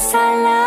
साला